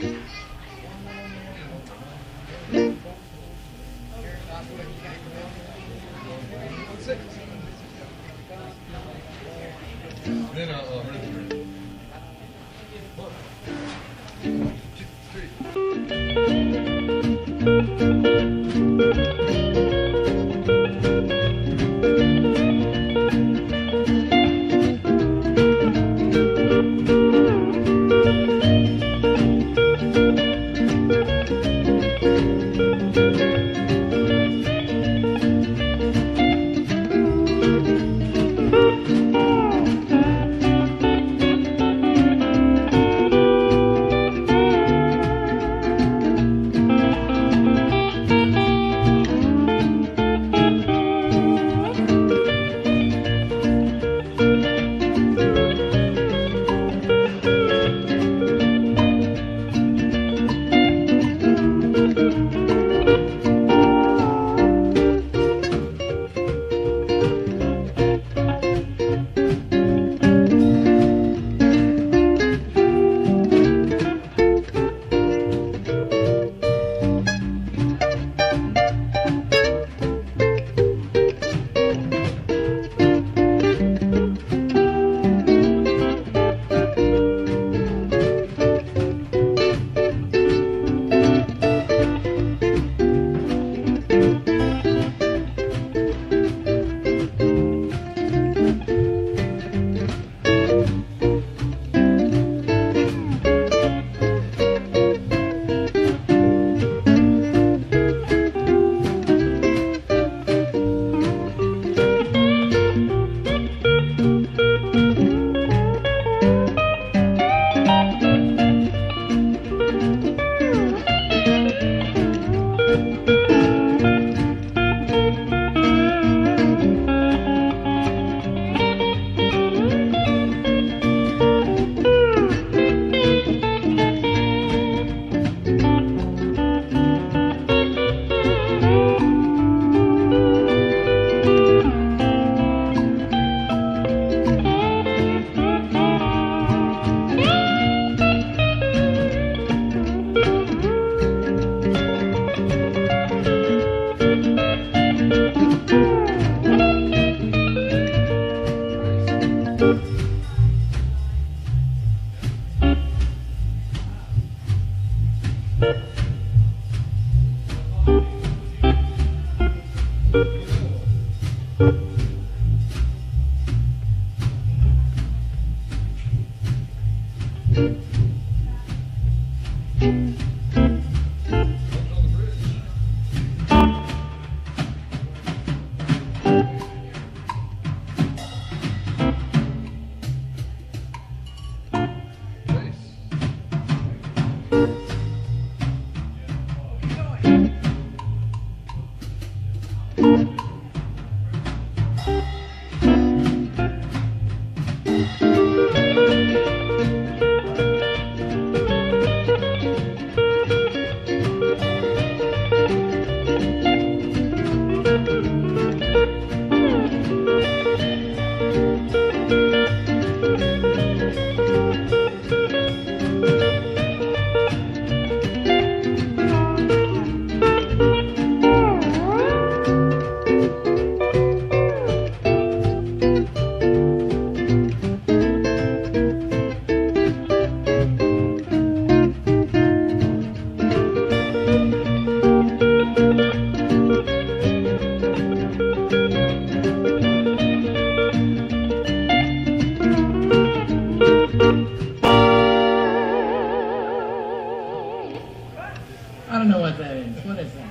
Then I'll uh, read the two, three. I don't know what that is. What is that?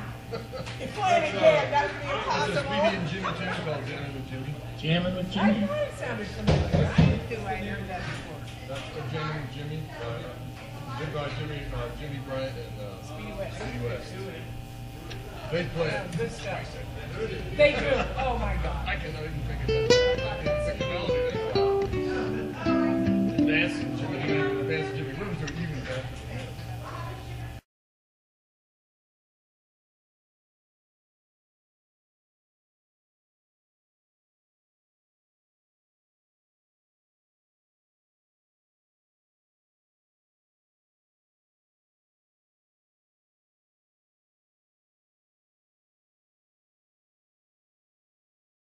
Play it again, that would be It's a Speedy and Jimmy tune called Jamming with Jimmy. Jamming with I Jimmy? know it sounded familiar. I didn't too, I heard that before. That's uh, Jamming with Jimmy. Uh, Jim, uh, Jimmy, uh, Jimmy Bryant and uh, Speedy West. Speedy West. They play it. Good stuff. They do, oh my